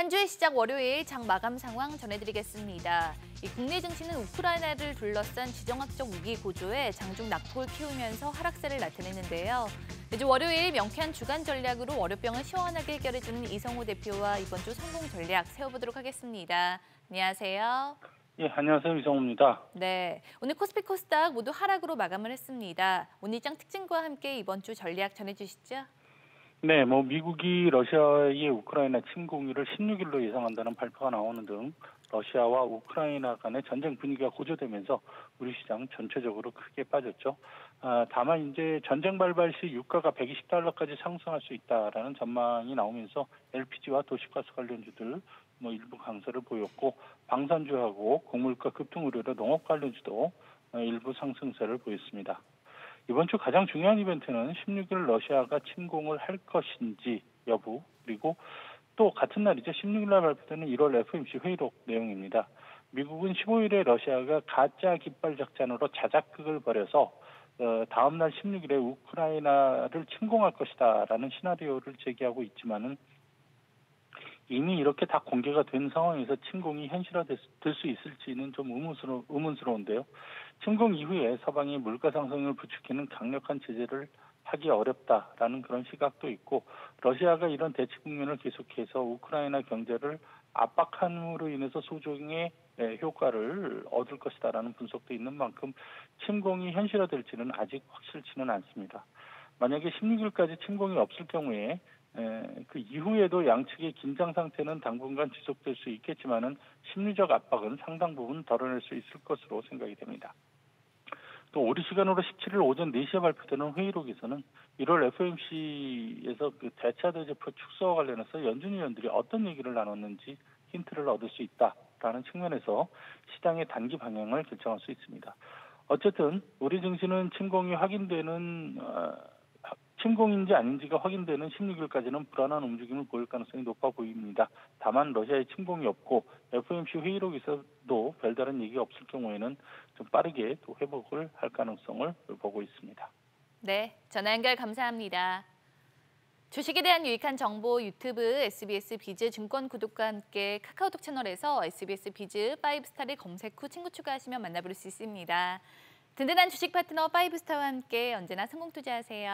한 주의 시작 월요일 장 마감 상황 전해드리겠습니다. 이 국내 증시는 우크라이나를 둘러싼 지정학적 위기 고조에 장중 낙폭을 키우면서 하락세를 나타내는데요. 이제 월요일 명쾌한 주간 전략으로 월요병을 시원하게 해결해주는 이성호 대표와 이번 주 성공 전략 세워보도록 하겠습니다. 안녕하세요. 예, 안녕하세요. 이성우입니다. 네, 오늘 코스피 코스닥 모두 하락으로 마감을 했습니다. 오늘 일장 특징과 함께 이번 주 전략 전해주시죠. 네, 뭐 미국이 러시아의 우크라이나 침공일을 16일로 예상한다는 발표가 나오는 등 러시아와 우크라이나 간의 전쟁 분위기가 고조되면서 우리 시장 전체적으로 크게 빠졌죠. 아, 다만 이제 전쟁 발발 시 유가가 120달러까지 상승할 수 있다라는 전망이 나오면서 LPG와 도시가스 관련주들 뭐 일부 강세를 보였고 방산주하고 곡물가 급등 우려로 농업 관련주도 일부 상승세를 보였습니다. 이번 주 가장 중요한 이벤트는 16일 러시아가 침공을 할 것인지 여부 그리고 또 같은 날이죠. 16일 날 발표되는 1월 FOMC 회의록 내용입니다. 미국은 15일에 러시아가 가짜 깃발 작전으로 자작극을 벌여서 어, 다음 날 16일에 우크라이나를 침공할 것이다라는 시나리오를 제기하고 있지만은 이미 이렇게 다 공개가 된 상황에서 침공이 현실화될 수 있을지는 좀 의문스러, 의문스러운데요. 침공 이후에 서방이 물가 상승을 부추기는 강력한 제재를 하기 어렵다라는 그런 시각도 있고 러시아가 이런 대치 국면을 계속해서 우크라이나 경제를 압박함으로 인해서 소정의 효과를 얻을 것이다라는 분석도 있는 만큼 침공이 현실화될지는 아직 확실치는 않습니다. 만약에 16일까지 침공이 없을 경우에 그 이후에도 양측의 긴장 상태는 당분간 지속될 수 있겠지만은 심리적 압박은 상당 부분 덜어낼 수 있을 것으로 생각이 됩니다. 또 우리 시간으로 17일 오전 4시에 발표되는 회의록에서는 1월 FOMC에서 그 대차 대제표 축소와 관련해서 연준 위원들이 어떤 얘기를 나눴는지 힌트를 얻을 수 있다라는 측면에서 시장의 단기 방향을 결정할 수 있습니다. 어쨌든 우리 증시는 침공이 확인되는 어, 침공인지 아닌지가 확인되는 16일까지는 불안한 움직임을 보일 가능성이 높아 보입니다. 다만 러시아의 침공이 없고 FOMC 회의록에서도 별다른 얘기가 없을 경우에는 좀 빠르게 또 회복을 할 가능성을 보고 있습니다. 네, 전화 연결 감사합니다. 주식에 대한 유익한 정보 유튜브 SBS 비즈 증권 구독과 함께 카카오톡 채널에서 SBS 비즈 5스타를 검색 후 친구 추가하시면 만나볼 수 있습니다. 든든한 주식 파트너 5스타와 함께 언제나 성공 투자하세요.